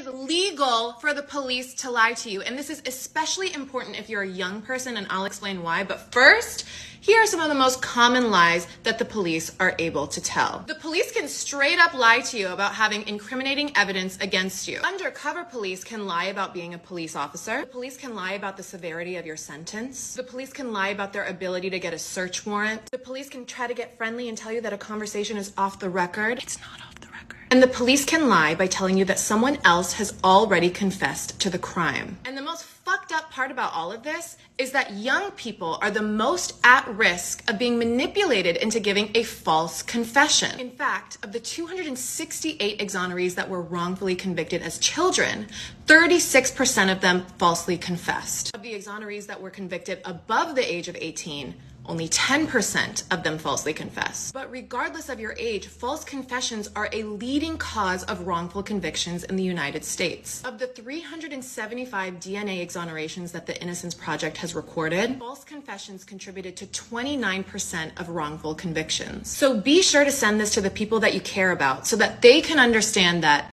is legal for the police to lie to you. And this is especially important if you're a young person, and I'll explain why. But first, here are some of the most common lies that the police are able to tell. The police can straight up lie to you about having incriminating evidence against you. Undercover police can lie about being a police officer. The police can lie about the severity of your sentence. The police can lie about their ability to get a search warrant. The police can try to get friendly and tell you that a conversation is off the record. It's not off. And the police can lie by telling you that someone else has already confessed to the crime. And the most fucked up part about all of this is that young people are the most at risk of being manipulated into giving a false confession. In fact, of the 268 exonerees that were wrongfully convicted as children, 36% of them falsely confessed. Of the exonerees that were convicted above the age of 18, only 10% of them falsely confess. But regardless of your age, false confessions are a leading cause of wrongful convictions in the United States. Of the 375 DNA exonerations that the Innocence Project has recorded, false confessions contributed to 29% of wrongful convictions. So be sure to send this to the people that you care about so that they can understand that